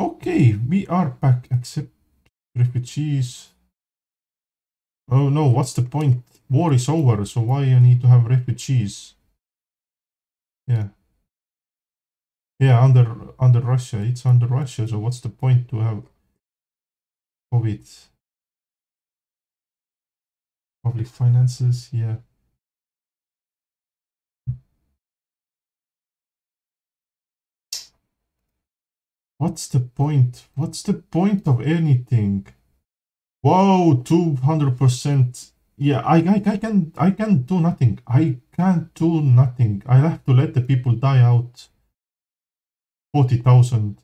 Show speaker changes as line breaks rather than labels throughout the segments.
Okay, we are back. except refugees. Oh no, what's the point? War is over, so why I need to have refugees? Yeah. Yeah, under under Russia. It's under Russia, so what's the point to have COVID? Public finances, yeah. What's the point? What's the point of anything? Whoa, 200%. Yeah, I, I, I can I can do nothing. I can't do nothing. I have to let the people die out. 40,000.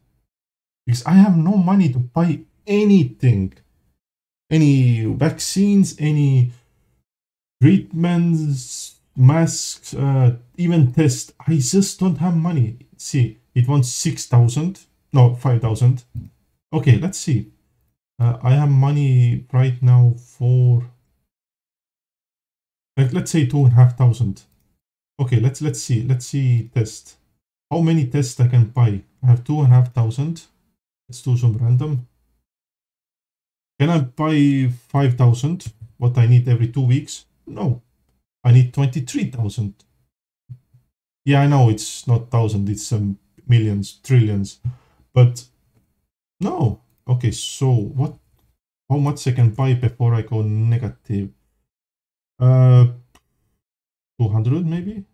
Because I have no money to buy anything. Any vaccines, any treatments, masks, uh, even tests. I just don't have money. See, it wants 6,000 no 5000 okay let's see. Uh, i have money right now for like let's say two and a half thousand. Okay let's let's see let's see test. How many tests i can buy? I have two and a half thousand. Let's do some random. Can i buy 5000 what i need every two weeks? No. I need 23000 yeah i know it's not thousand it's um, millions trillions but no. Okay, so what how much I can buy before I go negative? Uh 200 maybe?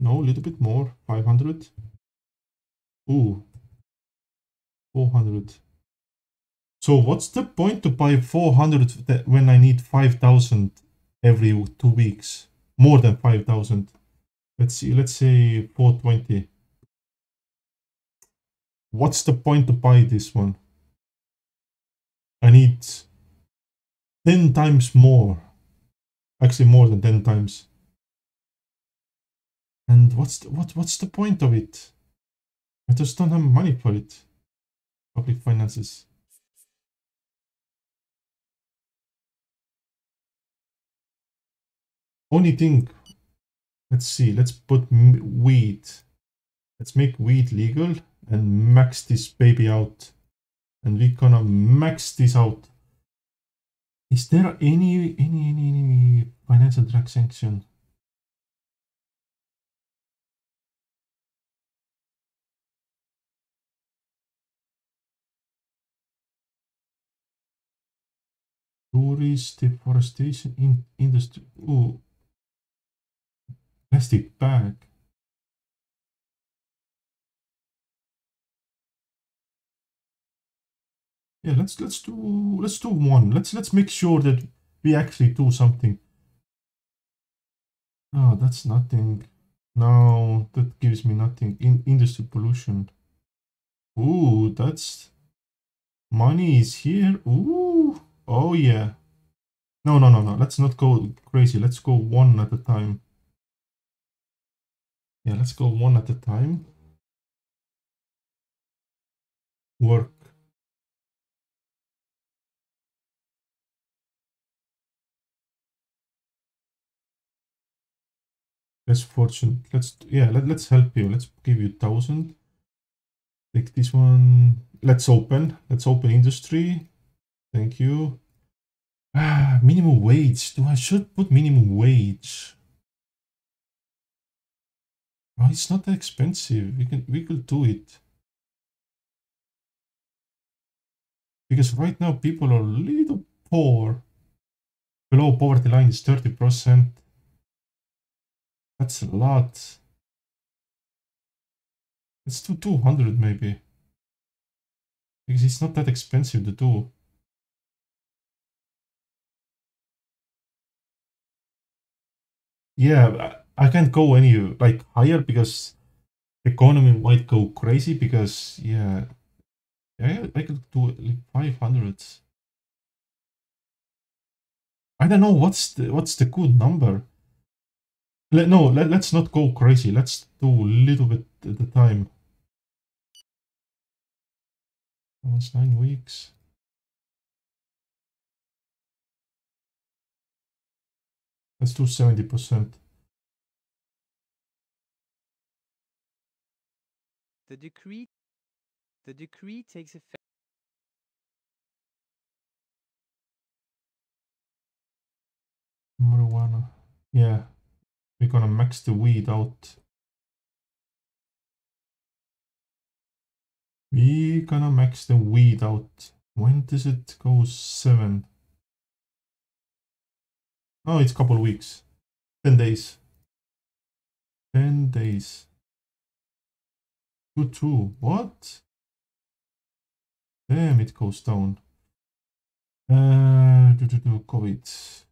No, a little bit more. 500. Ooh. 400. So what's the point to buy 400 when I need 5,000 every two weeks? More than 5,000. Let's see, let's say 420 what's the point to buy this one? I need 10 times more. Actually more than 10 times. And what's the, what what's the point of it? I just don't have money for it. Public finances. Only thing, let's see, let's put weed. Let's make weed legal and max this baby out. And we're gonna max this out. Is there any any any, any financial drug sanction? Tourist deforestation in industry. Ooh. Plastic bag. Yeah, let's let's do let's do one. Let's let's make sure that we actually do something. Oh, that's nothing. No, that gives me nothing. In industry pollution. Ooh, that's money is here. Ooh, oh yeah. No, no, no, no. Let's not go crazy. Let's go one at a time. Yeah, let's go one at a time. Work. Less fortune. Let's yeah. Let, let's help you. Let's give you thousand. Take this one. Let's open. Let's open industry. Thank you. Ah, minimum wage. Do I should put minimum wage? Oh, it's not that expensive. We can we could do it. Because right now people are a little poor. Below poverty line is 30%. That's a lot. Let's do 200 maybe. Because it's not that expensive to do. Yeah, I can't go any like higher because economy might go crazy because yeah, yeah I could do like 500. I don't know what's the what's the good number. Let, no, let, let's not go crazy. Let's do a little bit at a time. Almost nine weeks. Let's do 70%.
The decree The decree takes effect.
Marijuana. Yeah. We're gonna max the weed out. We're gonna max the weed out. When does it go seven? Oh, it's a couple weeks. 10 days. 10 days. 2 2. What? Damn, it goes down. Uh, do, do, COVID.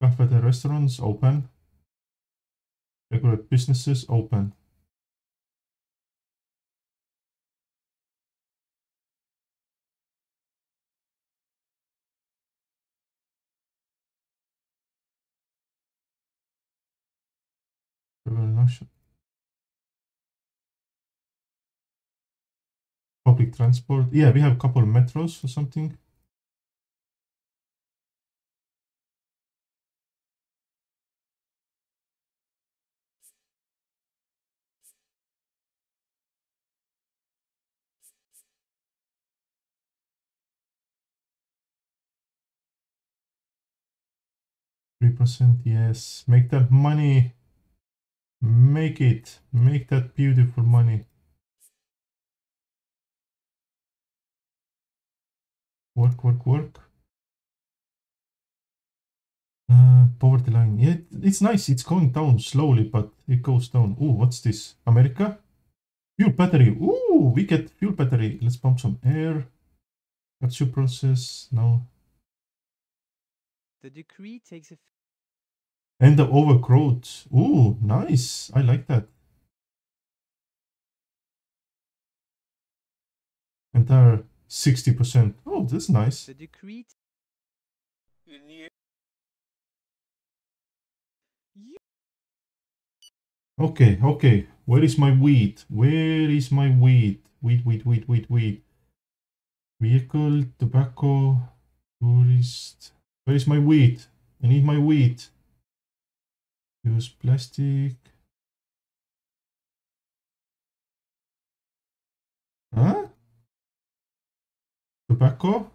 Cafes and restaurants open. Regular businesses open. Public transport. Yeah, we have a couple of metros or something. Three percent, yes. Make that money. Make it. Make that beautiful money. Work, work, work. Uh, poverty line. Yeah, it's nice. It's going down slowly, but it goes down. Oh, what's this? America? Fuel battery. Ooh, we get fuel battery. Let's pump some air. Capture process. Now.
The decree takes effect.
And the overgrowth. Ooh, nice. I like that. Entire 60%. Oh, that's nice.
The decree.
Okay, okay. Where is my wheat? Where is my wheat? Wheat, wheat, wheat, wheat, weed. Vehicle, tobacco, tourist. Where is my wheat? I need my weed. Use plastic. Huh? Tobacco?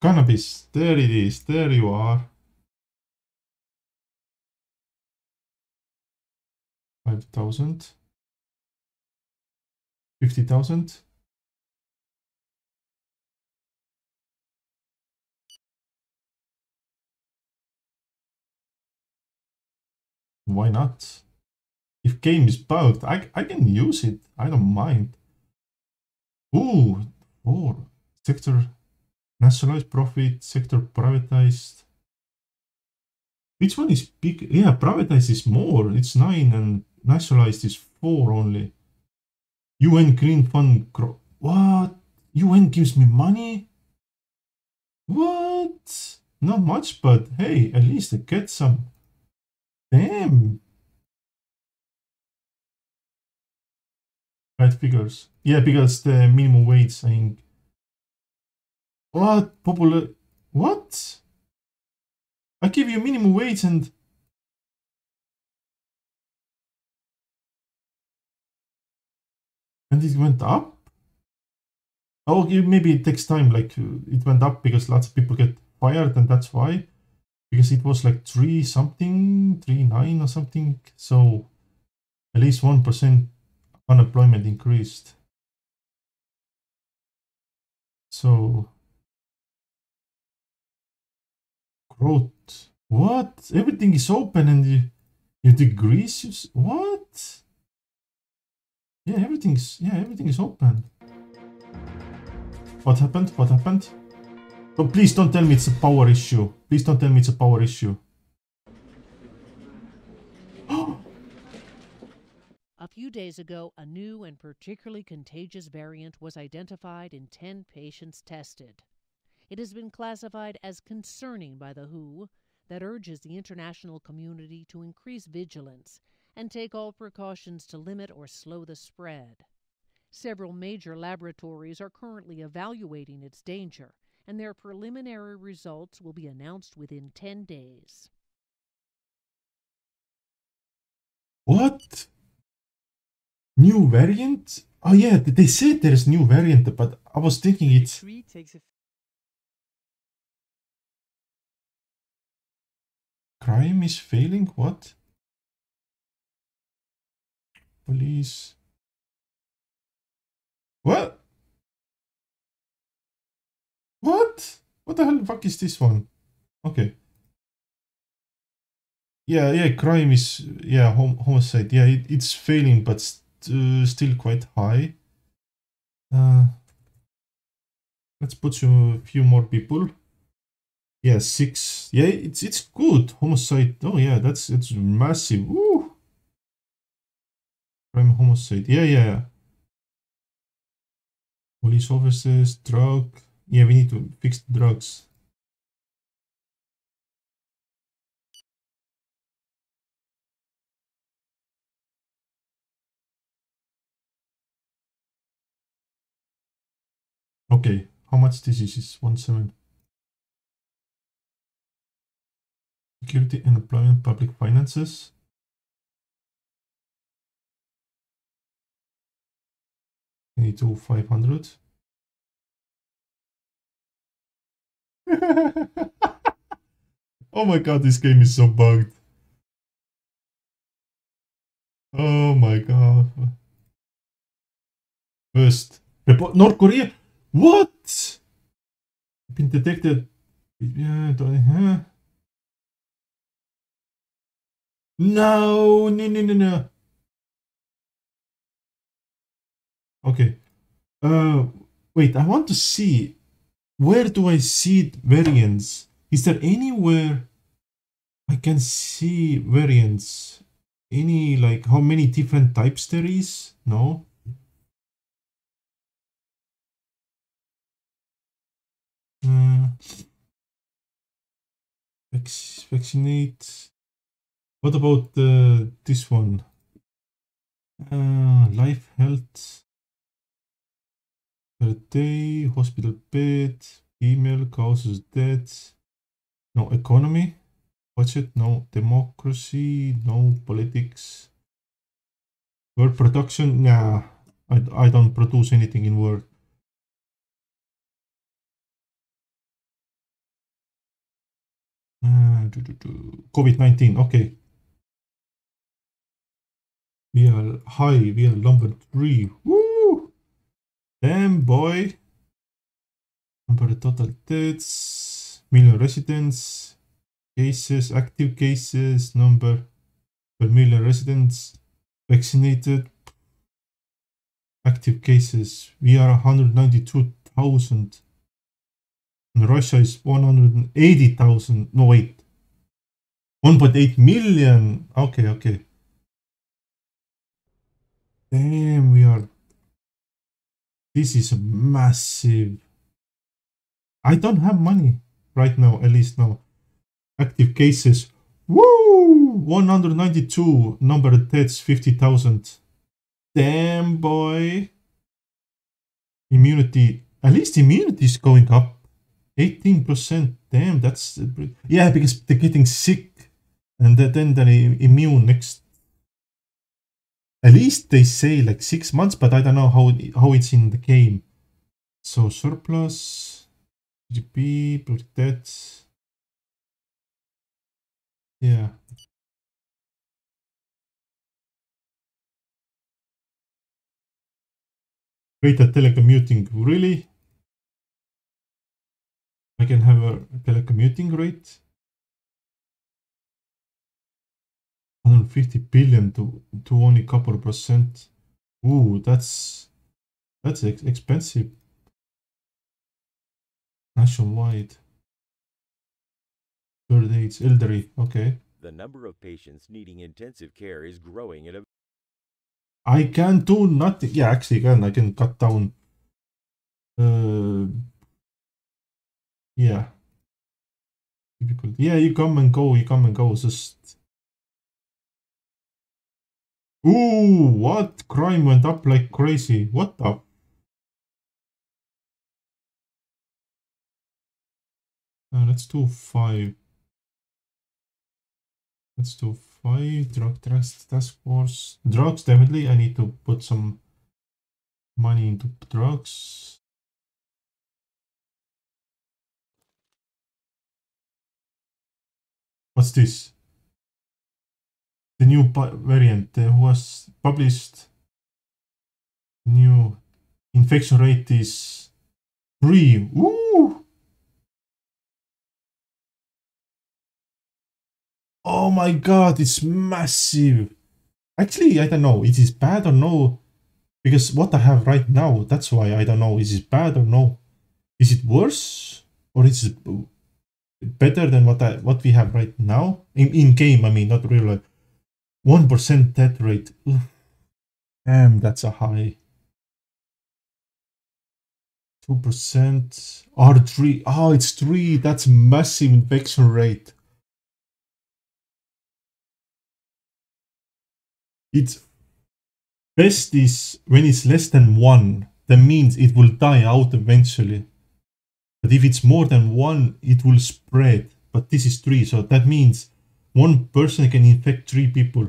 Cannabis. There it is. There you are. Five thousand. Fifty thousand. Why not? If game is bugged, I, I can use it. I don't mind. Ooh, four. Sector nationalized profit, sector privatized. Which one is big? Yeah, privatized is more. It's nine and nationalized is four only. UN Green Fund. What? UN gives me money? What? Not much, but hey, at least I get some. Damn. Right figures. Yeah, because the minimum wage saying what popular what? I give you minimum wage and and it went up. Oh, maybe it takes time. Like uh, it went up because lots of people get fired, and that's why because it was like three something, three nine or something. So at least one percent unemployment increased. So growth. What? Everything is open and you you decrease. You, what? Yeah, everything's yeah everything is open. What happened? What happened? But please don't tell me it's a power issue. Please don't tell me it's a power issue.
a few days ago, a new and particularly contagious variant was identified in 10 patients tested. It has been classified as concerning by the WHO that urges the international community to increase vigilance and take all precautions to limit or slow the spread. Several major laboratories are currently evaluating its danger and their preliminary results will be announced within 10 days.
What? New variant? Oh yeah, they said there's new variant, but I was thinking
The
it's
decree takes effect.
crime is failing. What? Police. What? What? What the hell fuck is this one? Okay. Yeah, yeah, crime is yeah, hom- homicide. Yeah, it, it's failing, but st- uh, still quite high. Uh, let's put a few more people. Yeah, six. Yeah, it's it's good. Homicide. Oh yeah, that's it's massive. Woo. Crime homicide. Yeah, yeah, yeah. Police officers, drug. Yeah, we need to fix drugs. Okay, how much this is? Is one seven. Security and employment, public finances. Twenty-two five hundred. oh my god, this game is so bugged. Oh my god. First, report North Korea. What? Been detected. Yeah, huh? No, no, no, no, no. Okay. Uh, wait. I want to see. Where do I see variants? Is there anywhere I can see variants? Any like how many different types there is? No. Uh, vaccinate. What about uh, this one? Uh, life health per day, hospital bed, email causes death. No economy, budget, no democracy, no politics. Word production, nah, I, I don't produce anything in Word. Uh, COVID 19, okay. We are high, we are number three. Woo! Damn, boy. Number of total deaths, million residents, cases, active cases, number per million residents, vaccinated, active cases. We are 192,000. And Russia is 180,000. No, wait. 1.8 million. Okay, okay. Damn, we are. This is massive. I don't have money right now, at least now. Active cases. Woo! 192. Number of deaths, 50,000. Damn, boy. Immunity. At least immunity is going up. 18%. Damn, that's. Yeah, because they're getting sick. And then they're immune next at least they say like six months, but I don't know how how it's in the game. So surplus, GDP, debt. Yeah. At telecommuting, really? I can have a telecommuting rate. 150 billion to to only a couple percent. Ooh, that's that's ex expensive. Nationwide. Third elderly. Okay.
The number of patients needing intensive care is growing at a
I can do nothing. Yeah, actually, can I can cut down. Uh, yeah. Difficult. Yeah, you come and go. You come and go. Just Ooh, what? Crime went up like crazy. What the? Uh, let's do five. Let's do five. Drug task, task force. Drugs, definitely. I need to put some money into drugs. What's this? The new variant uh, was published. New infection rate is three. Woo! Oh my god, it's massive. Actually, I don't know. It is bad or no? Because what I have right now, that's why I don't know. Is it bad or no? Is it worse or is it better than what I what we have right now in in game? I mean, not real life. One percent death rate. Oof. Damn, that's a high. Two percent. R three. Oh, it's three. That's massive infection rate. It's best is when it's less than one. That means it will die out eventually. But if it's more than one, it will spread. But this is three, so that means one person can infect three people.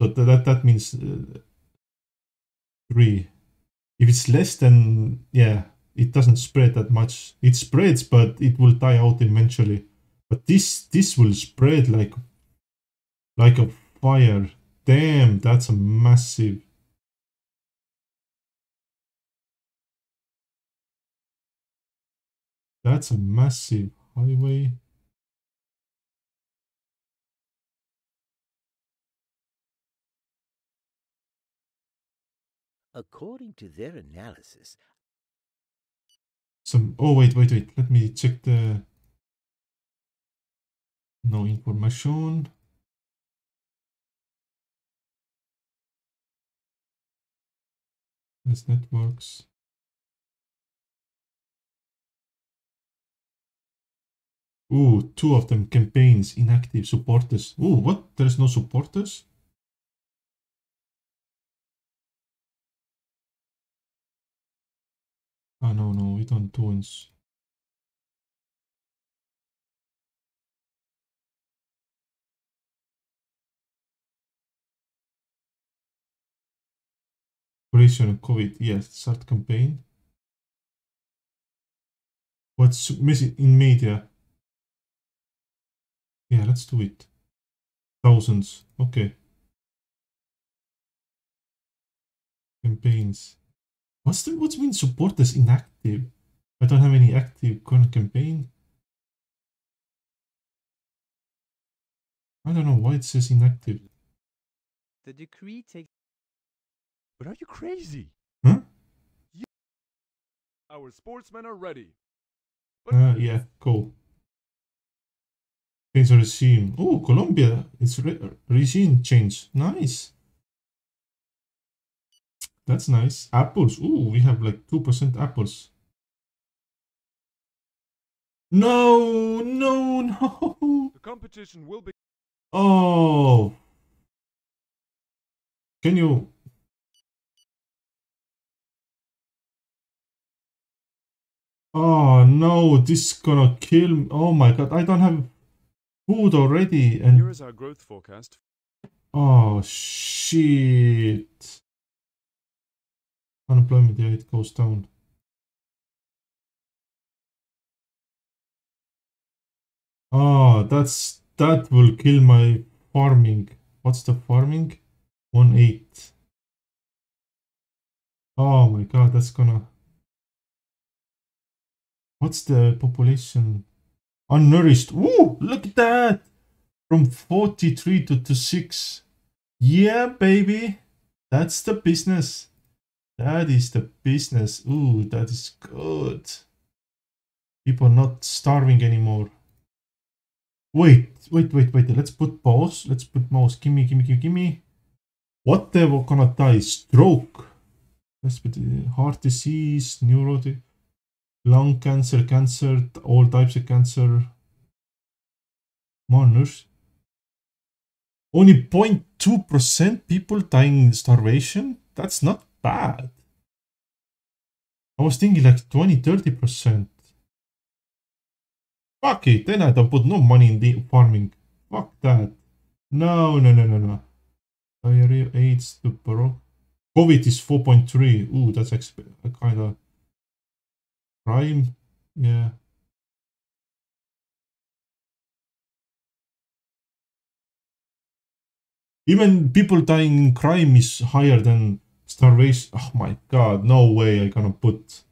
So that that, means uh, three. If it's less than yeah, it doesn't spread that much. It spreads, but it will die out eventually. But this this will spread like like a fire. Damn, that's a massive. That's a massive highway.
According to their analysis,
Some. Oh wait, wait, wait. Let me check the. No information. As networks. Ooh, two of them campaigns inactive supporters. Ooh, what? There's no supporters? Ah, no, no, we don't do ins. Operation COVID, yes, start campaign. What's missing in media? Yeah, let's do it. Thousands, okay. Campaigns. What's the what's mean supporters inactive? I don't have any active current campaign. I don't know why it says inactive.
The decree takes
But are you crazy?
Huh?
Our sportsmen are ready.
Uh, yeah, cool. Change the regime. Oh, Colombia. It's re regime change. Nice. That's nice. Apples. Ooh, we have like 2% apples. No, no, no.
The competition will be
Oh. Can you... Oh no, this is gonna kill me. Oh my god, I don't have food already and...
here is our growth forecast.
Oh shit. Unemployment, yeah, it goes down. Oh, that's that will kill my farming. What's the farming? One eight. Oh my god, that's gonna. What's the population? Unnourished. Woo! Look at that! From 43 to, to 6. Yeah, baby. That's the business. That is the business. Ooh, that is good. People not starving anymore. Wait, wait, wait, wait. Let's put pause. Let's put mouse. Gimme, gimme, gimme, gimme. What they were gonna die? Stroke. Let's put uh, heart disease, neurotic, lung cancer, cancer, all types of cancer. Mourners. Only 0.2% people dying in starvation? That's not bad. I was thinking like 20 30%. Fuck it, then I don't put no money in the farming. Fuck that. No, no, no, no, no. Oh, Diarrhea, AIDS, tuberculosis. COVID is 4.3. Ooh, that's exp- uh, kind of crime. Yeah. Even people dying in crime is higher than starvation. Oh my god, no way I gonna put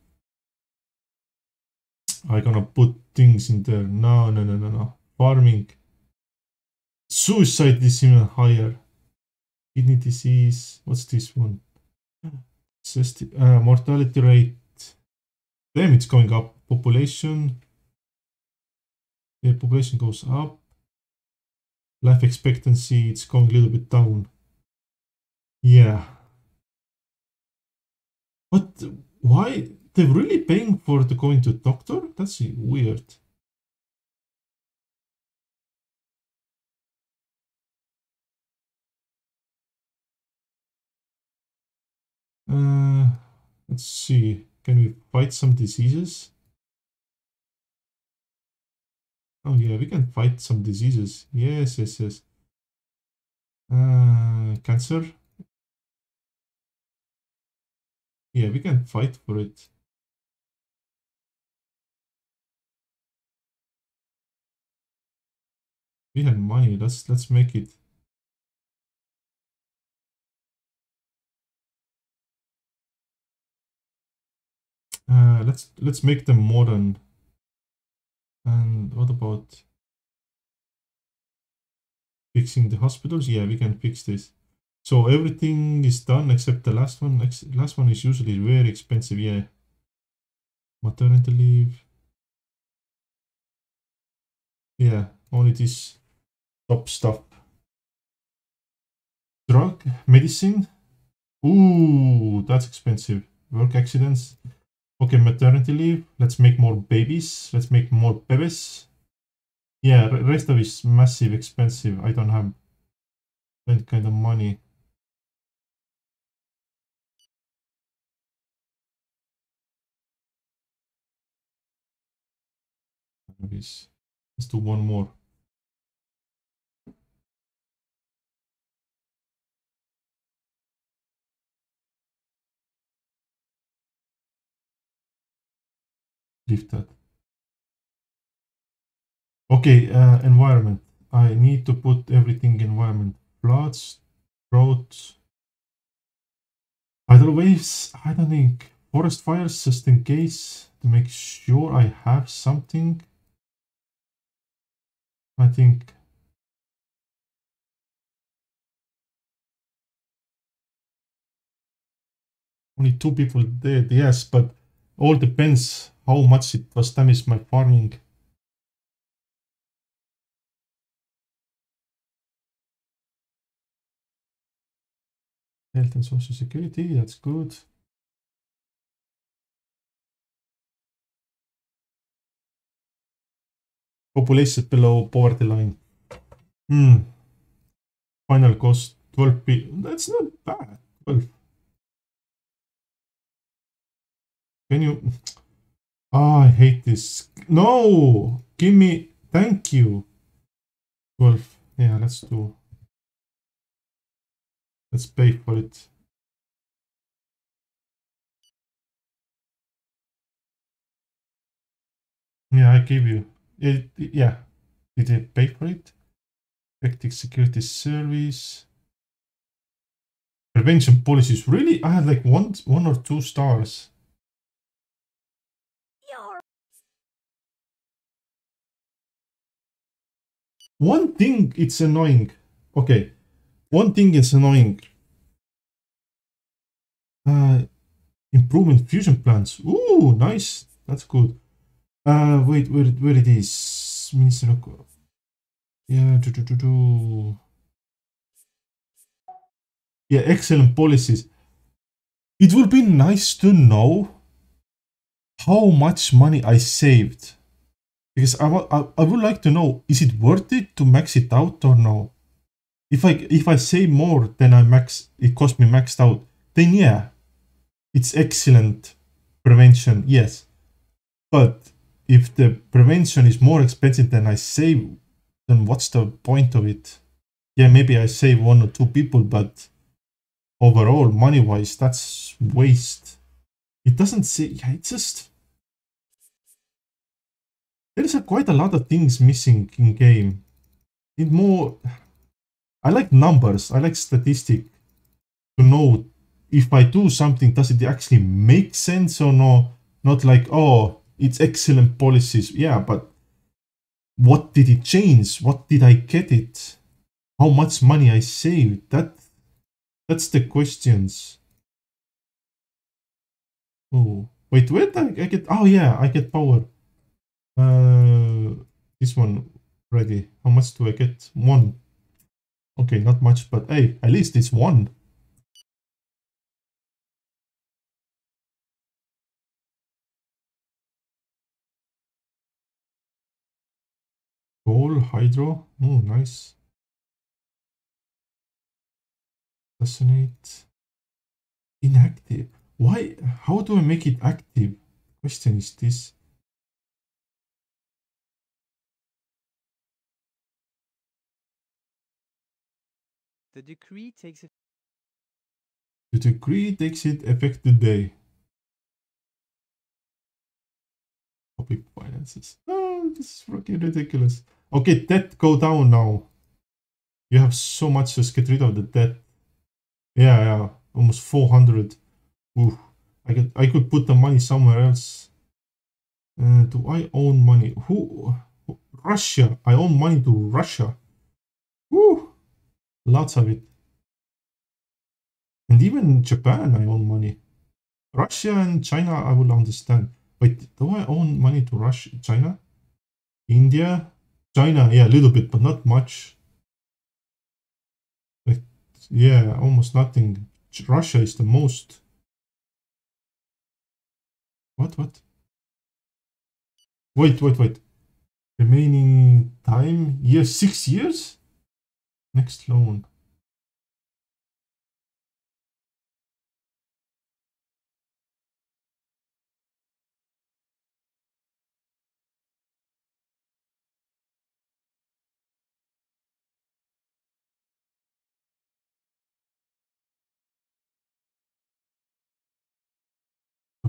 I gonna put things in there. No, no, no, no, no. Farming. Suicide is even higher. Kidney disease. What's this one? Uh, mortality rate. Damn, it's going up. Population. Yeah, population goes up. Life expectancy, it's going a little bit down. Yeah. But why? They're really paying for the going to doctor? That's weird. Uh, let's see. Can we fight some diseases? Oh yeah, we can fight some diseases. Yes, yes, yes. Uh, cancer. Yeah, we can fight for it. We have money. Let's let's make it. Uh, let's let's make them modern. And what about fixing the hospitals? Yeah, we can fix this. So everything is done except the last one. Last one is usually very expensive. Yeah. Maternity leave. Yeah, only this top stuff. Drug, medicine. Ooh, that's expensive. Work accidents. Okay, maternity leave. Let's make more babies. Let's make more babies. Yeah, rest of is massive expensive. I don't have that kind of money. Let's do one more. Leave that. Okay, uh, environment. I need to put everything environment. Floods, droughts, tidal waves. I don't think. Forest fires, just in case, to make sure I have something. I think. Only two people dead, yes, but all depends how much it was damaged my farming. Health and social security, that's good. Population below poverty line. Hmm. Final cost 12 p. That's not bad. 12. Can you? Oh, I hate this. No! Give me. Thank you. 12. Yeah, let's do. Let's pay for it. Yeah, I give you. It, yeah. Did I pay for it? Effective security service. Prevention policies. Really? I had like one, one or two stars. One thing it's annoying. Okay. One thing is annoying. Uh, improvement fusion plants. Ooh, nice. That's good. Uh, wait, where, where it is? Minister of... Yeah, do, do, do, do. Yeah, excellent policies. It would be nice to know how much money I saved. Because I, I, I would like to know, is it worth it to max it out or no? If I if I save more than I max, it cost me maxed out, then yeah, it's excellent prevention, yes. But if the prevention is more expensive than I save, then what's the point of it? Yeah, maybe I save one or two people, but overall money wise that's waste. It doesn't say yeah it's just there is a, quite a lot of things missing in game. It more i like numbers i like statistic to know if i do something does it actually make sense or no? Not like oh it's excellent policies yeah but what did it change what did i get it how much money i saved that that's the questions. Oh, wait, did I, I get? Oh yeah, I get power. Uh, this one ready. How much do I get? One. Okay, not much, but hey, at least it's one. Coal, hydro. Oh, nice. Assassinate. Inactive. Why? How do I make it active? Question is this.
The decree takes effect.
The decree takes it effect today. Public finances. Oh, this is fucking ridiculous. Okay, debt go down now. You have so much, just get rid of the debt. Yeah, yeah, almost 400. Ooh, I could, I could put the money somewhere else. Uh, do I own money? Who? Russia. I own money to Russia. Woo! Lots of it. And even Japan, I own money. Russia and China, I will understand. Wait, do I own money to Russia, China? India? China, yeah, a little bit, but not much. Like, yeah, almost nothing. Russia is the most. What, what? Wait, wait, wait. Remaining time? Years, six years? Next loan.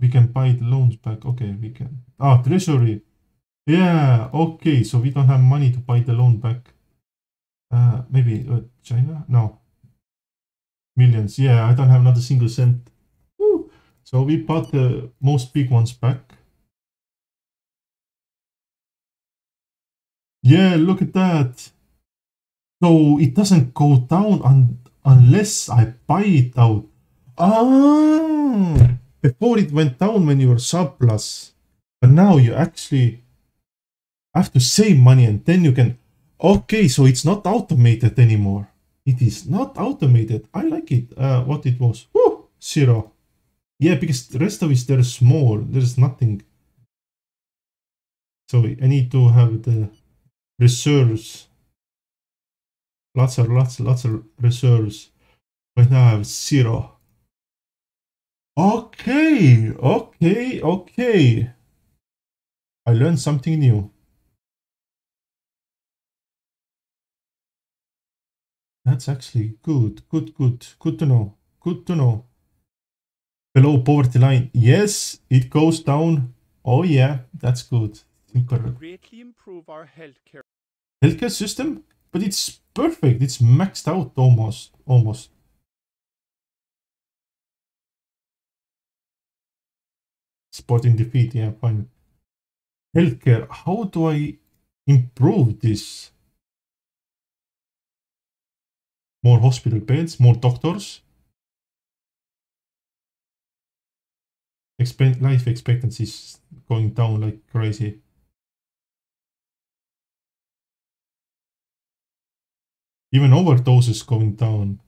We can buy the loans back. Okay, we can. Ah, treasury. Yeah, okay. So we don't have money to buy the loan back. Uh, maybe uh, China? No. Millions. Yeah, I don't have not a single cent. Woo. So we bought the most big ones back. Yeah, look at that. So it doesn't go down un unless I buy it out. Ah, before it went down when you were surplus. But now you actually have to save money and then you can Okay, so it's not automated anymore. It is not automated. I like it. Uh, what it was? Woo! Zero. Yeah, because the rest of it there is small. There's nothing. So I need to have the reserves. Lots of lots lots of reserves. Right now I have zero. Okay, okay, okay. I learned something new. That's actually good, good, good, good to know, good to know. Below poverty line, yes, it goes down. Oh yeah, that's good.
Greatly improve our healthcare.
Healthcare system, but it's perfect. It's maxed out almost, almost. Sporting defeat, yeah, fine. Healthcare, how do I improve this? more hospital beds, more doctors. Expect life expectancy is going down like crazy. Even overdoses going down.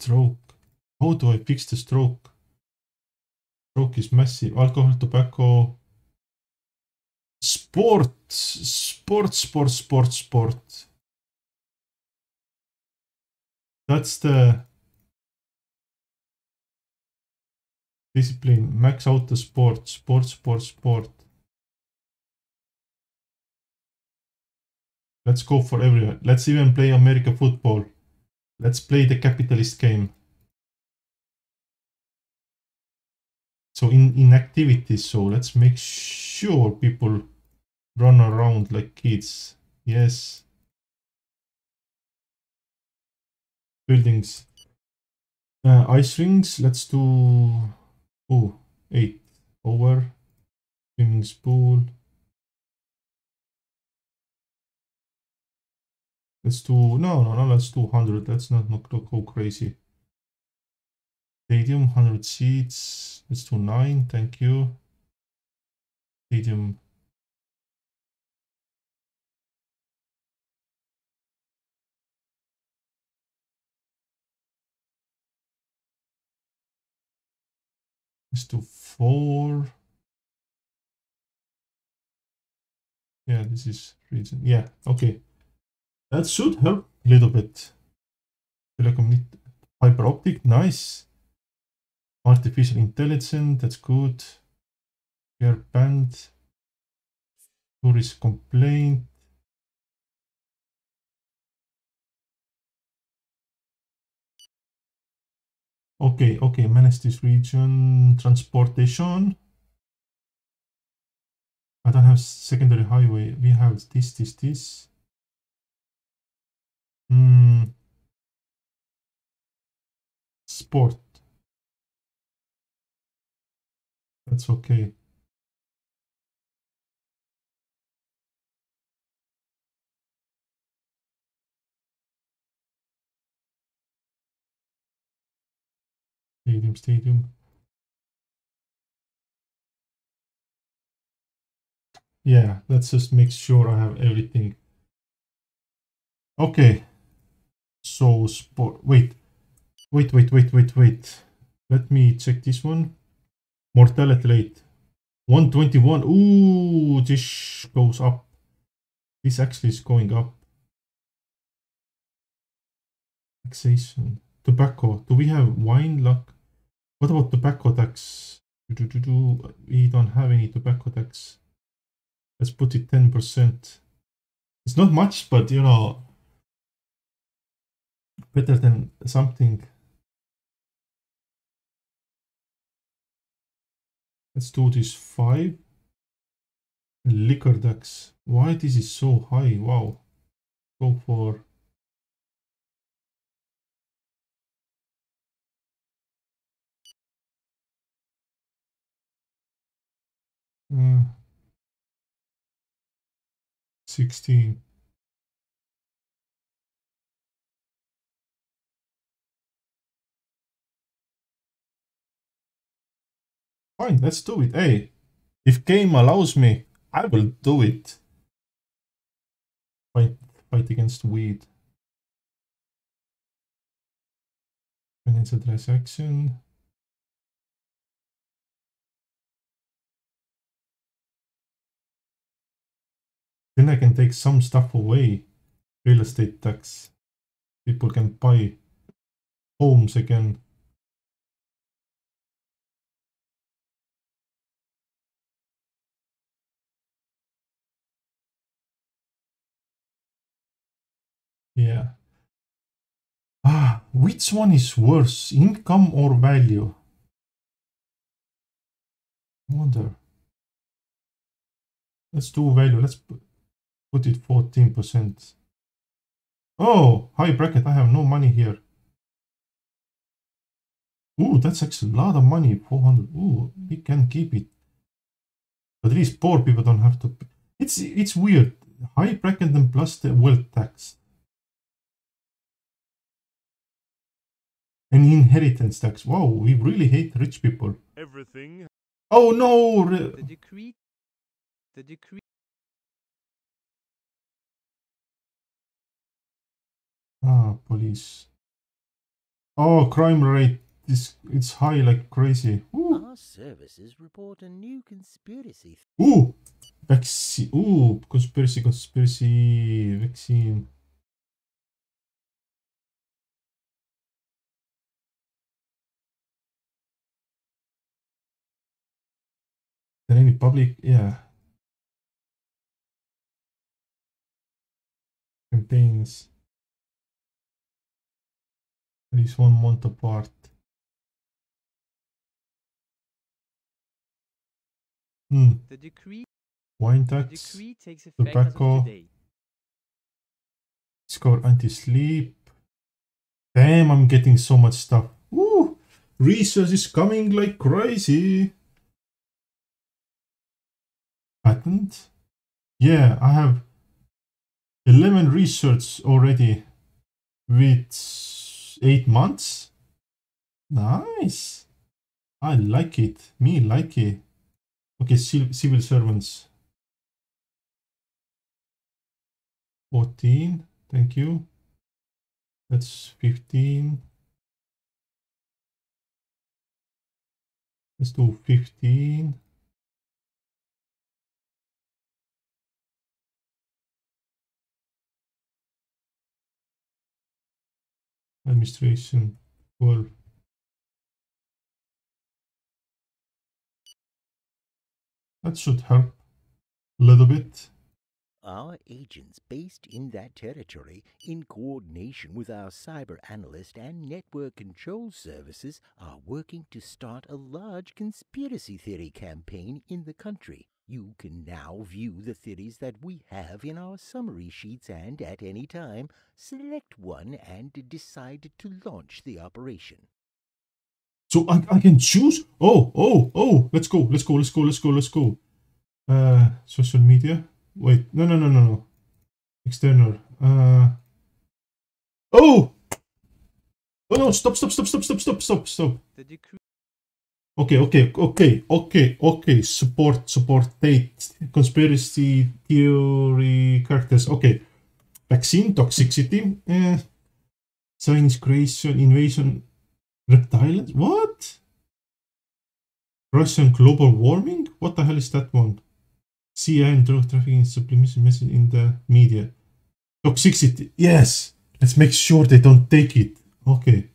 Stroke. How do I fix the stroke? Stroke is massive. Alcohol, tobacco, Sport, sport, sport, sport, sport. That's the discipline. Max out the sport, sport, sport, sport. Let's go for everyone. Let's even play American football. Let's play the capitalist game. So in, in activities, so let's make sure people run around like kids. Yes. Buildings. Uh, ice rings, let's do oh, eight over. Swimming pool. Let's do no no no let's do 100. Let's not, not go crazy. Stadium 100 seats. Let's do 9, thank you. Stadium Let's do four. Yeah, this is reason. Yeah, okay. That should help a little bit. Telecom fiber optic, nice. Artificial intelligence, that's good. Care band. Tourist complaint. Okay, okay, manage this region. Transportation. I don't have secondary highway. We have this, this, this. Hmm. Sport. That's okay. Stadium, stadium. Yeah, let's just make sure I have everything. Okay. So sport. Wait, wait, wait, wait, wait, wait. Let me check this one. Mortality rate. 121. Ooh, this goes up. This actually is going up. Taxation. Tobacco. Do we have wine luck? What about tobacco tax? Do, do, do, We don't have any tobacco tax. Let's put it 10%. It's not much, but you know, better than something. Let's do this 5. Liquor tax. Why this is so high? Wow. Go for Uh, 16. Fine, let's do it. Hey, if game allows me, I will do it. Fight, fight against weed. Financial transaction. Then I can take some stuff away. Real estate tax. People can buy homes again. Yeah. Ah, which one is worse, income or value? Wonder. Let's do value. Let's put it 14%. Oh, high bracket. I have no money here. Ooh, that's actually a lot of money. 400. Ooh, we can keep it. But at least poor people don't have to. It's it's weird. High bracket and plus the wealth tax. And inheritance tax. Wow, we really hate rich people.
Everything.
Oh no!
The decree. The decree.
Ah, police. Oh, crime rate is it's high like crazy. Ooh.
Our services report a new conspiracy.
Ooh, vaccine. Ooh, conspiracy, conspiracy, vaccine. Then any public, yeah. campaigns. There is one month apart. Hmm.
The decree,
Wine
the
tax.
decree takes effect
tobacco. Score anti-sleep. Damn, I'm getting so much stuff. Woo! Research is coming like crazy. Patent? Yeah, I have 11 research already with 8 months. Nice. I like it. Me like it. Okay, civil servants. 14. Thank you. That's 15. Let's do 15. Administration 12. That should help a little bit.
Our agents based in that territory, in coordination with our cyber analyst and network control services, are working to start a large conspiracy theory campaign in the country. You can now view the theories that we have in our summary sheets and at any time select one and decide to launch the operation.
So I, I can choose. Oh, oh, oh. Let's go. Let's go. Let's go. Let's go. Let's go. Uh, social media. Wait. No, no, no, no, no. External. Uh. Oh. Oh no! Stop! Stop! Stop! Stop! Stop! Stop! Stop! Stop! Okay. Okay. Okay. Okay. Okay. Support. Support. Date. Conspiracy theory characters. Okay. Vaccine toxicity. Eh. Science creation invasion. Reptilians? What? Russian global warming? What the hell is that one? CIA and drug trafficking subliminal message in the media. Toxicity. Yes. Let's make sure they don't take it. Okay.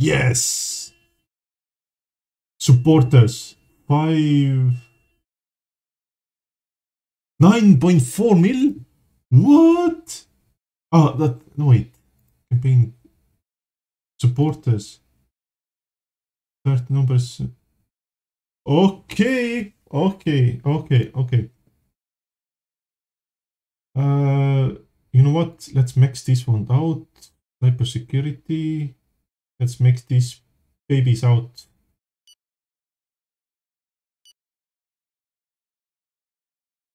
Yes. Supporters. Five. 9.4 mil? What? Oh, that. No, wait. Campaign. Supporters. Third numbers. Okay. Okay. Okay. Okay. Uh, you know what? Let's max this one out. Cybersecurity. Let's max these babies out.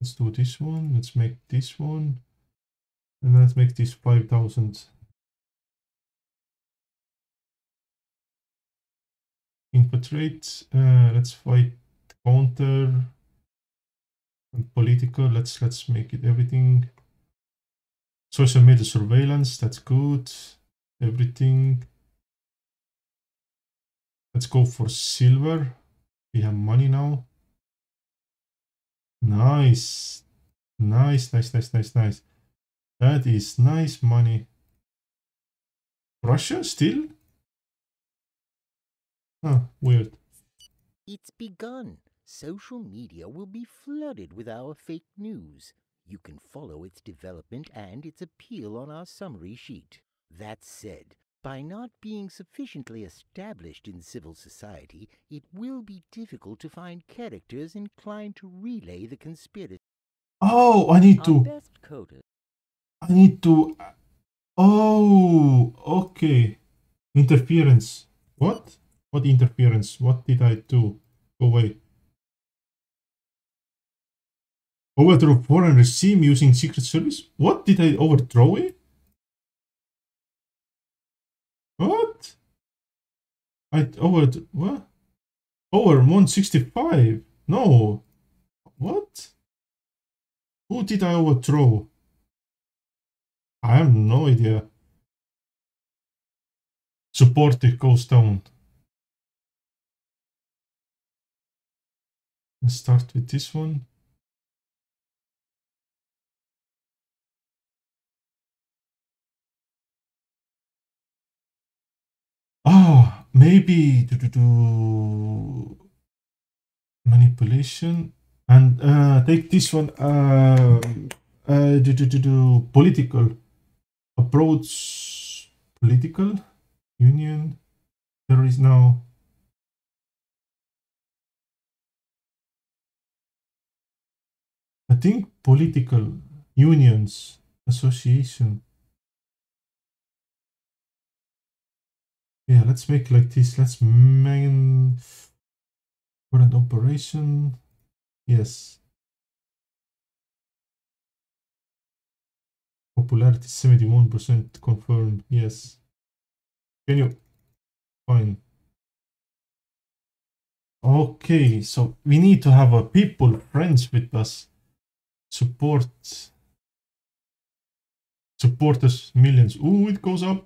Let's do this one. Let's make this one. And let's make this 5000. Infiltrate. Uh, let's fight counter and political. Let's let's make it everything. Social media surveillance. That's good. Everything. Let's go for silver. We have money now. Nice. Nice, nice, nice, nice, nice. That is nice money. Russia still? Huh, weird.
It's begun. Social media will be flooded with our fake news. You can follow its development and its appeal on our summary sheet. That said, by not being sufficiently established in civil society, it will be difficult to find characters inclined to relay the conspiracy.
Oh, I need to. I need to. Oh, okay. Interference. What? What interference? What did I do? Go away. Overthrow foreign regime using secret service? What did I overthrow it? I over what? Over 165? No. What? Who did I overthrow? I have no idea. Support it goes down. Let's start with this one. Ah, maybe do, do, do. manipulation and uh, take this one uh, uh, do, do, do, do, political approach political union there is now I think political unions association yeah let's make like this let's main current operation. Yes. Popularity 71% confirmed yes. Can you fine. Okay so we need to have a people friends with us. Support. Supporters millions. Oh, it goes up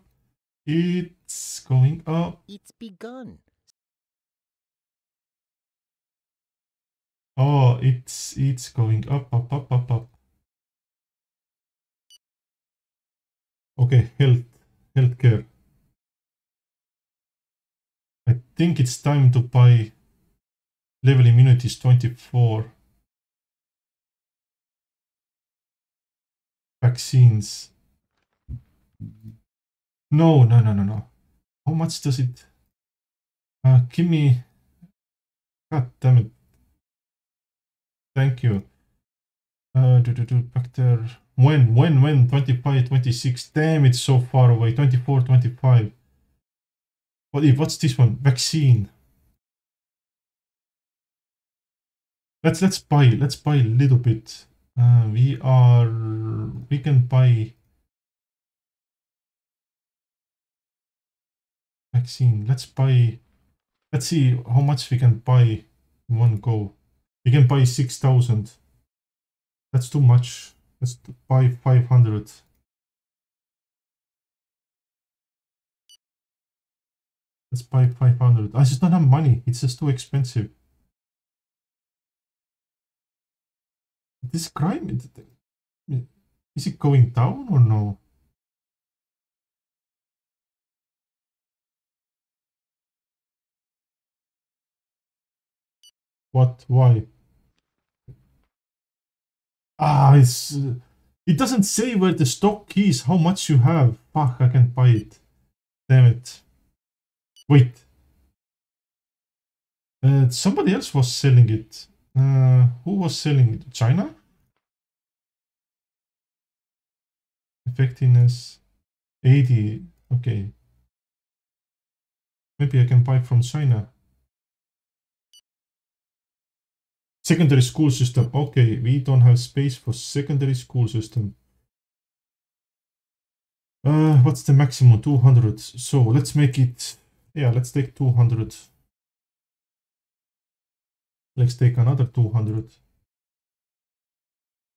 it's going up.
It's begun.
oh it's it's going up up up up up. Okay health healthcare. I think it's time to buy level immunity is 24 vaccines no no no no no. How much does it uh give me? God damn it. Thank you. Uh do, do, do, back there when when when? 25 26 damn it's so far away. 24 25 what if what's this one? Vaccine. Let's let's buy let's buy a little bit. Uh, we are we can buy vaccine. Let's buy let's see how much we can buy in one go. We can buy 6000 that's too much. Let's buy 500 let's buy 500 i just don't have money. It's just too expensive. This crime is it going down or no what? Why? Ah it's it doesn't say where the stock is how much you have. Fuck i can't buy it. Damn it. Wait. Uh, somebody else was selling it. Uh, who was selling it? China? Effectiveness. 80 okay. Maybe i can buy from china secondary school system. Okay we don't have space for secondary school system. Uh what's the maximum? 200 so let's make it yeah let's take 200 let's take another 200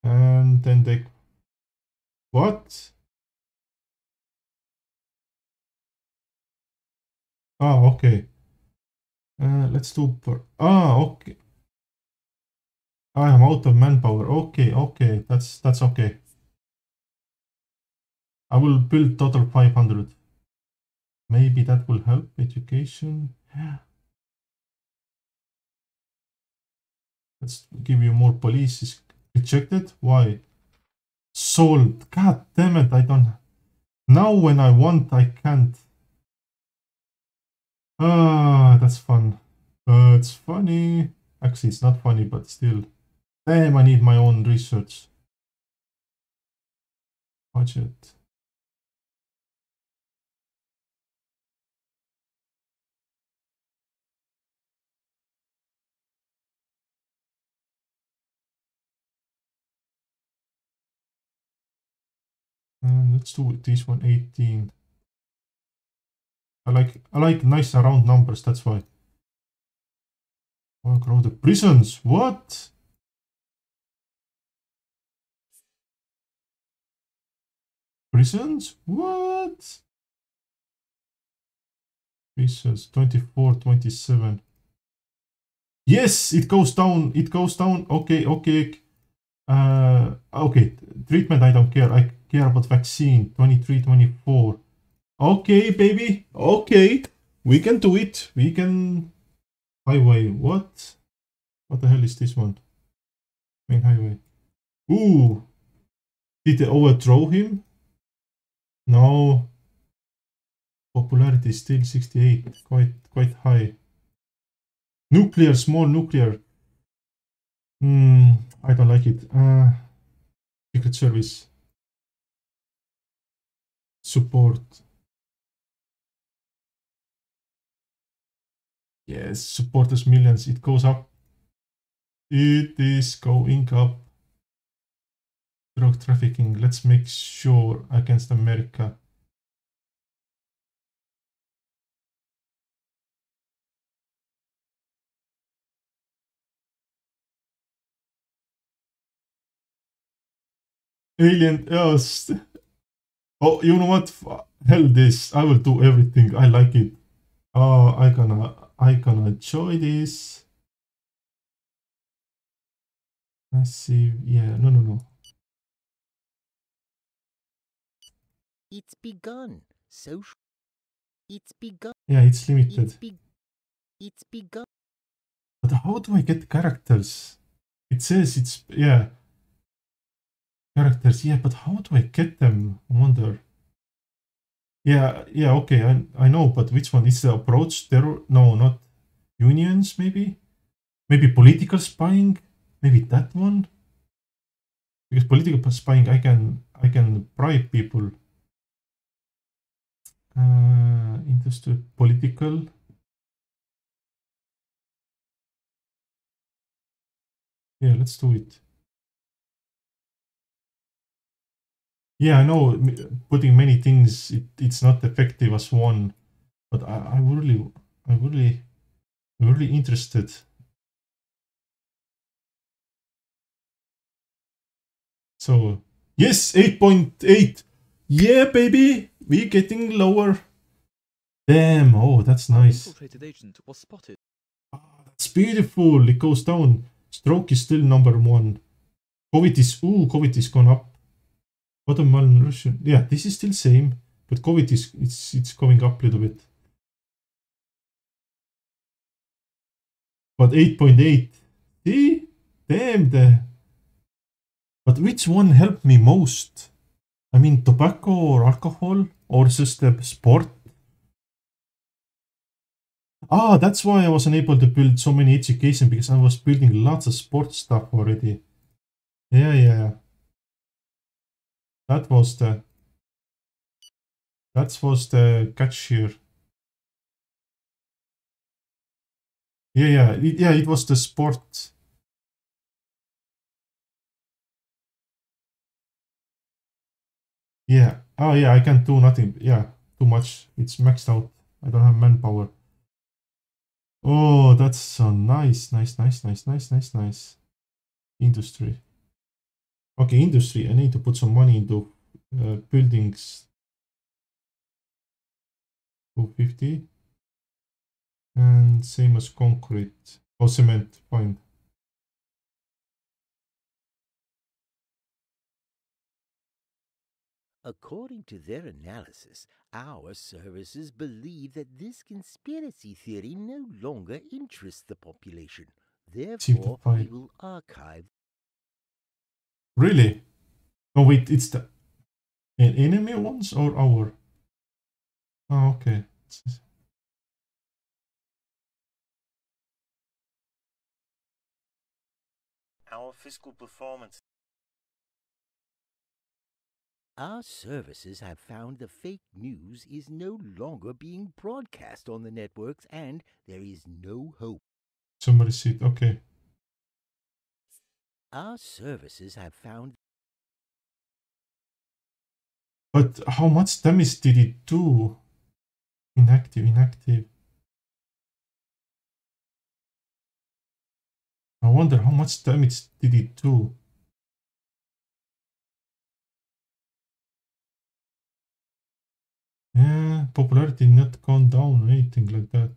and then take what? Oh okay. Uh let's do per ah okay I am out of manpower. Okay, okay, that's that's okay. I will build total 500. Maybe that will help education. Let's give you more police. Is rejected. Why? Sold. God damn it! I don't. Now when I want, I can't. Ah, that's fun. Uh, it's funny. Actually, it's not funny, but still. Damn, I need my own research. Budget. And let's do this one 18. I like I like nice round numbers, that's why. Oh, grow the prisons. What? Prisons? What? Prisons 24, 27. Yes, it goes down. It goes down. Okay, okay. Uh, okay, treatment I don't care. I care about vaccine 23, 24. Okay, baby. Okay, we can do it. We can. Highway. What? What the hell is this one? Main highway. Ooh! Did they overthrow him? No. Popularity is still 68. Quite quite high. Nuclear, small nuclear. Hmm, I don't like it. Uh, Secret Service. Support. Yes, supporters millions. It goes up. It is going up. Drug trafficking. Let's make sure against America. Alien. Yes. Oh, you know what? Hell this. I will do everything. I like it. Oh, I gonna I gonna enjoy this. Let's see. Yeah, no, no, no.
It's begun. Social. It's begun.
Yeah, it's limited.
It's, be- it's begun.
But how do I get characters? It says it's yeah. Characters, yeah, but how do I get them? I wonder. Yeah, yeah, okay, I I know, but which one is the approach? Terror? No, not unions. Maybe, maybe political spying. Maybe that one. Because political spying, I can I can bribe people. Uh, industry, political. Yeah, let's do it. Yeah, I know putting many things it, it's not effective as one, but I, I really I really really interested. So yes, eight point eight. Yeah, baby, we getting lower. Damn! Oh, that's nice.
Infiltrated agent was spotted.
Ah, that's beautiful. It goes down. Stroke is still number one. COVID is ooh, COVID is gone up. Bottom malnutrition. Yeah, this is still same, but COVID is it's it's going up a little bit. But 8.8. See? Damn the But which one helped me most? I mean tobacco or alcohol or the sport? Ah, that's why I wasn't able to build so many education because I was building lots of sports stuff already. Yeah, yeah. That was the that was the catch here. Yeah, yeah, it, yeah. It was the sport. Yeah. Oh, yeah. I can't do nothing. Yeah, too much. It's maxed out. I don't have manpower. Oh, that's so nice, nice, nice, nice, nice, nice, nice. Industry. Okay, industry. I need to put some money into uh, buildings. 250. And same as concrete. Or cement, fine.
According to their analysis, our services believe that this conspiracy theory no longer interests the population. Therefore, we will archive
Really? Oh, wait, it's the an enemy ones or our? Oh, okay.
Our fiscal performance
Our services have found the fake news is no longer being broadcast on the networks and there is no hope.
Summary sheet. Okay.
Our services have found
But how much damage did it do? Inactive, inactive. I wonder how much damage did it do? Yeah, popularity not gone down or anything like that.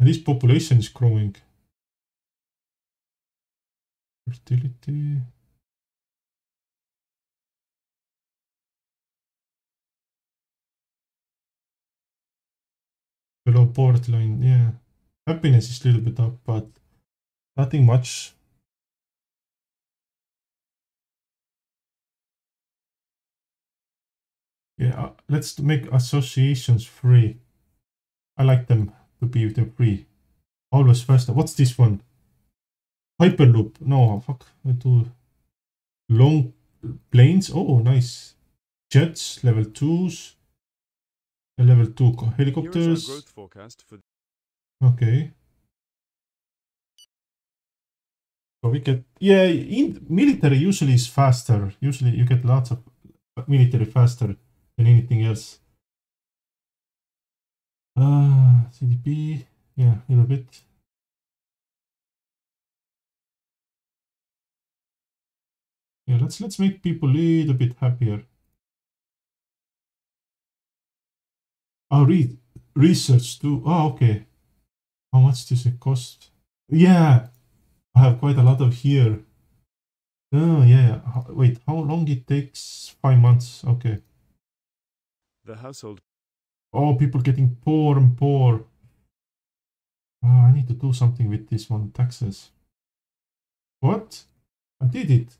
At least population is growing. Fertility. below port line. Yeah, happiness is a little bit up, but nothing much. Yeah, uh, let's make associations free. I like them to be the free. Always faster. What's this one? Hyperloop. No, fuck. I do long planes. Oh, nice. Jets, level twos. A level two co-
Here is our
helicopters.
forecast for
Okay. So we get yeah. In military usually is faster. Usually you get lots of military faster than anything else. Uh, CDP. Yeah, a little bit. Yeah, let's let's make people a little bit happier. Oh, read research too. Oh, okay. How much does it cost? Yeah, I have quite a lot of here. Oh, yeah. Wait, how long it takes? Five months. Okay.
The household.
Oh, people getting poor and poor. Oh, I need to do something with this one. Taxes. What? I did it.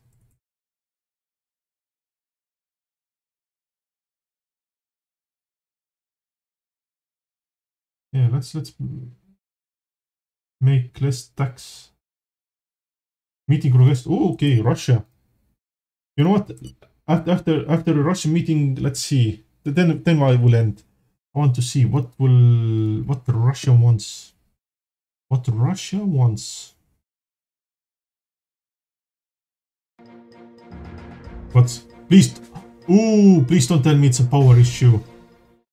Yeah, let's let's make less tax. Meeting request. Oh, okay, Russia. You know what? After after after the Russian meeting, let's see. Then then I will end. I want to see what will what Russia wants. What Russia wants. What? Please. Ooh, please don't tell me it's a power issue.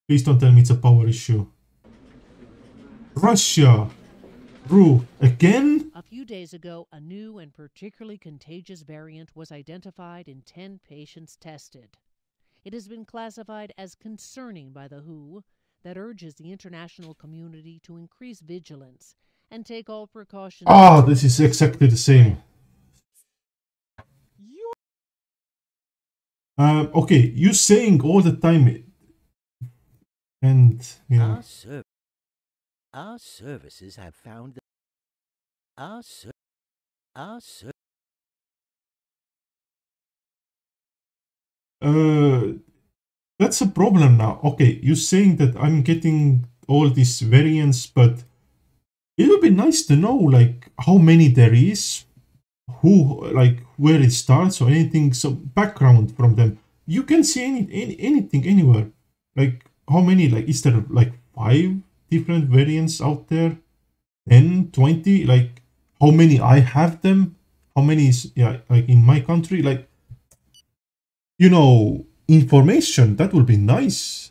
Please don't tell me it's a power issue. Russia. Bro, again?
A few days ago, a new and particularly contagious variant was identified in 10 patients tested. It has been classified as concerning by the WHO that urges the international community to increase vigilance and take all precautions.
Ah, this is exactly the same. Um, okay, you saying all the time, and yeah,
Our, ser- our services have found that our, ser- our ser-
uh, that's a problem now. Okay, you're saying that I'm getting all these variants, but it would be nice to know like how many there is, who like where it starts or anything. Some background from them. You can see any, any anything anywhere. Like how many? Like is there like five different variants out there? 10, 20? Like how many I have them? How many is yeah like in my country? Like you know information that will be nice.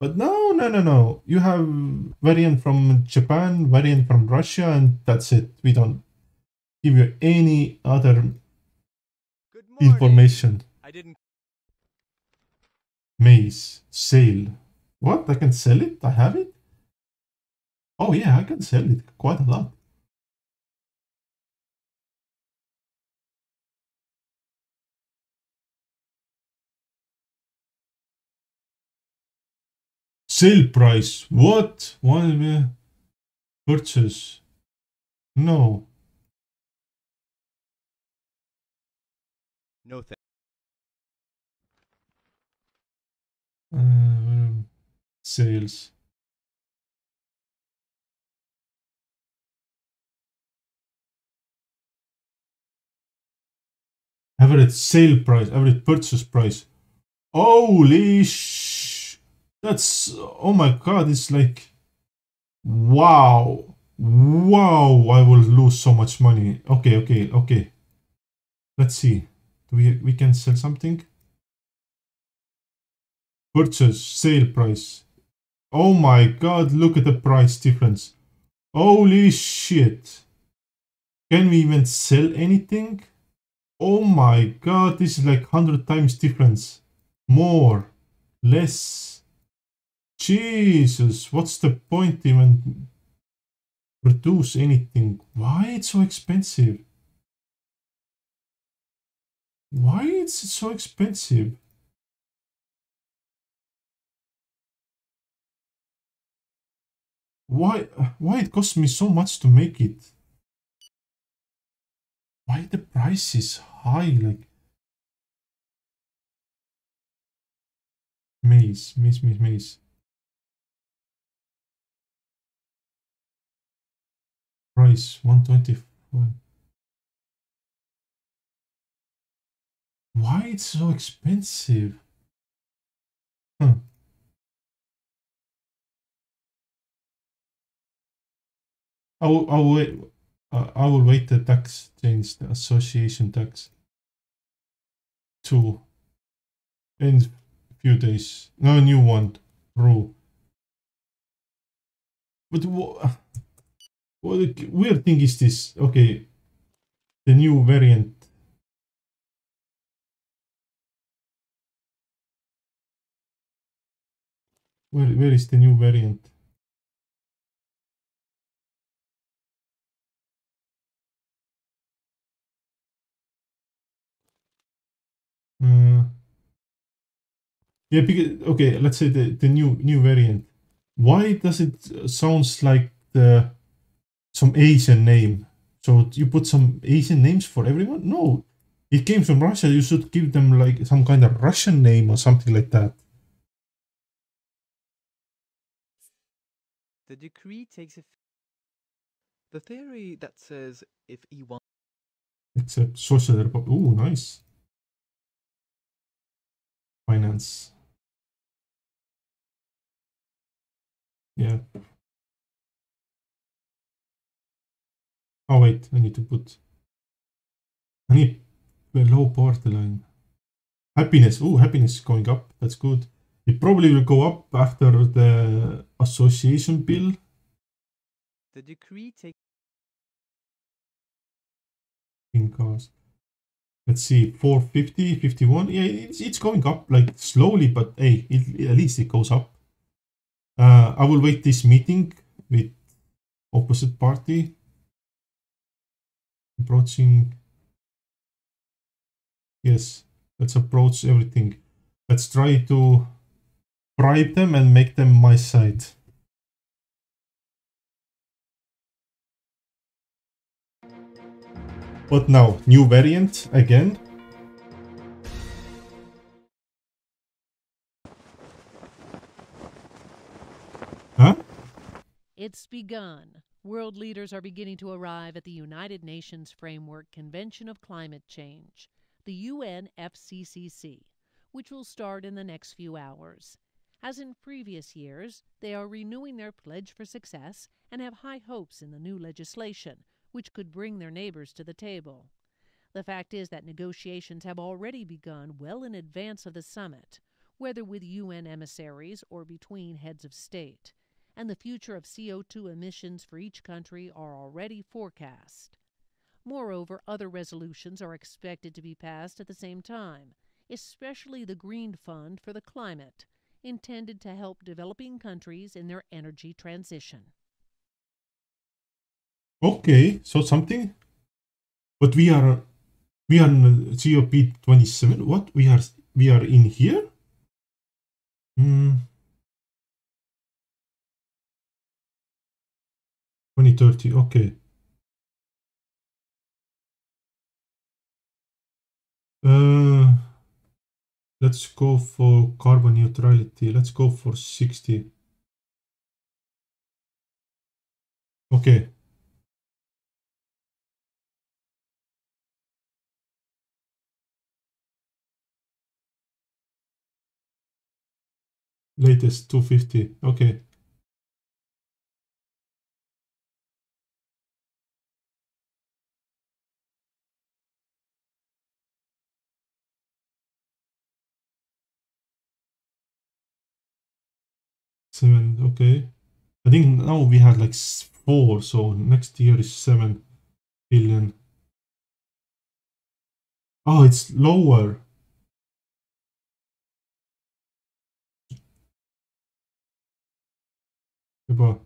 But no no no no. You have variant from japan variant from russia and that's it. We don't give you any other information.
I didn't.
maize sale. What? I can sell it? I have it? Oh yeah i can sell it quite a lot Sale price. What? One uh, purchase. No.
No thanks.
Um, sales. Average sale price, average purchase price. Holy sh! That's oh my god! It's like wow, wow! I will lose so much money. Okay, okay, okay. Let's see. Do we we can sell something? Purchase sale price. Oh my god! Look at the price difference. Holy shit! Can we even sell anything? Oh my god! This is like hundred times difference. More, less. Jesus, what's the point even produce anything? Why it's so expensive? Why it's so expensive? why why it cost me so much to make it? Why the price is high? Like maize, maize, maize, maize. Price one twenty. Why it's so expensive? Huh. I will, I will wait. Uh, I will wait the tax change, the association tax to in few days. No new one rule. But what? What the weird thing is this? Okay, the new variant. Where where is the new variant? Uh, yeah, because okay, let's say the, the new new variant. Why does it sounds like the some Asian name? So you put some Asian names for everyone? No, it came from Russia. You should give them like some kind of Russian name or something like that.
The decree takes effect. The theory that says if E1
It's a social republic. Oh, nice. Finance. Yeah. Oh wait, I need to put. I need a low poverty line. Happiness. Oh, happiness is going up. That's good. It probably will go up after the association bill.
the decree takes
in cars. Let's see, 450, 51. Yeah, it's, it's going up like slowly, but hey, it, at least it goes up. Uh, I will wait this meeting with opposite party. Approaching. Yes, let's approach everything. Let's try to bribe them and make them my side. But now, new variant again. Huh?
It's begun. World leaders are beginning to arrive at the United Nations Framework Convention of Climate Change, the UNFCCC, which will start in the next few hours. As in previous years, they are renewing their pledge for success and have high hopes in the new legislation, which could bring their neighbors to the table. The fact is that negotiations have already begun well in advance of the summit, whether with UN emissaries or between heads of state, and the future of CO2 emissions for each country are already forecast. Moreover, other resolutions are expected to be passed at the same time, especially the Green Fund for the Climate, intended to help developing countries in their energy transition.
Okay, so something. But we are we are in COP twenty seven. What we are we are in here? Hmm. 2030, okay. Uh, let's go for carbon neutrality. Let's go for 60. Okay. Latest 250. Okay. Seven, okay. I think now we have like four, so next year is seven billion. Oh, it's lower. Chyba.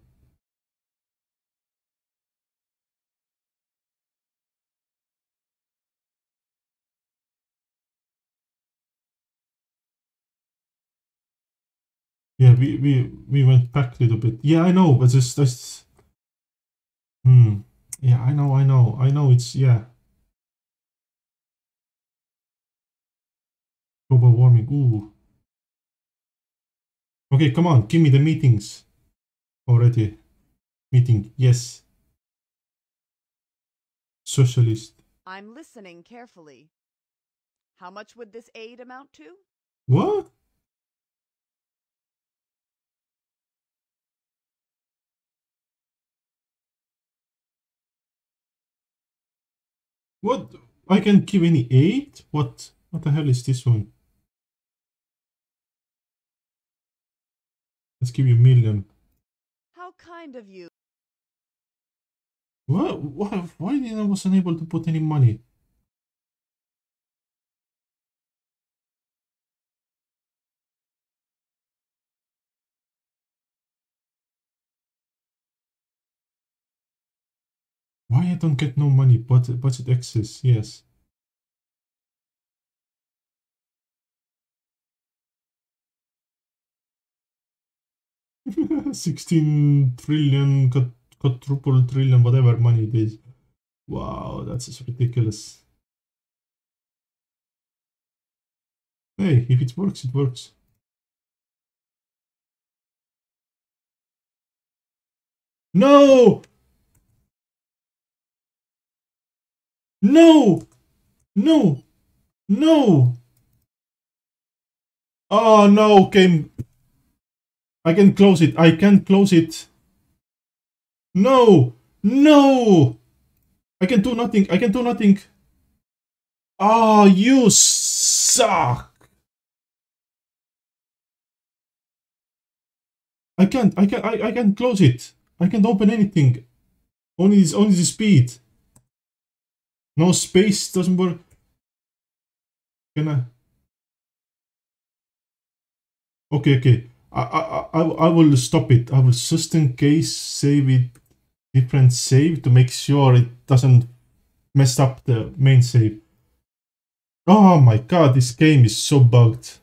Yeah, we, we, we went back a little bit. Yeah, I know, but just, just... Hmm. Yeah, I know, I know, I know it's, yeah. Global warming, ooh. Okay, come on, give me the meetings. Already. Meeting, yes. Socialist.
I'm listening carefully. How much would this aid amount to?
What? What? I can give any aid? What? What the hell is this one? Let's give you a million.
How kind of you.
What? Why? Why did I wasn't able to put any money? Why I don't get no money? Budget, budget excess, yes. Sixteen trillion, quadruple trillion, whatever money it is. Wow, that's just ridiculous. Hey, if it works, it works. No! No! No! No! Oh no. I can close it. I can close it. No! No! I can do nothing. I can do nothing. Oh, you suck. I can't. I can. I. I can close it. I can't open anything. Only this. Only the speed. No space doesn't work. I? Okay, okay. I, I, I, I will stop it. I will just in case save it different save to make sure it doesn't mess up the main save. Oh my god, this game is so bugged.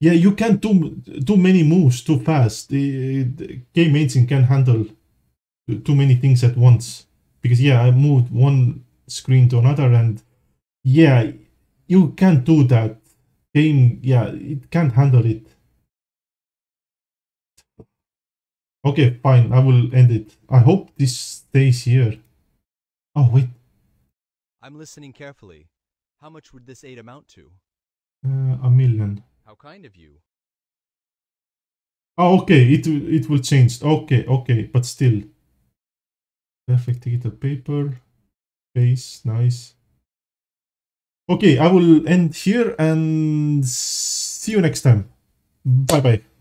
Yeah, you can't do too many moves too fast. The, the game engine can't handle too many things at once because yeah i moved one screen to another and yeah you can't do that game. Yeah it can't handle it. Okay fine. I will end it. I hope this stays here. Oh wait.
I'm listening carefully. How much would this aid amount to?
uh, a million.
How kind of you.
oh okay. It it will change. Okay okay. But still perfect digital paper. Base nice. Okay i will end here and see you next time. Bye bye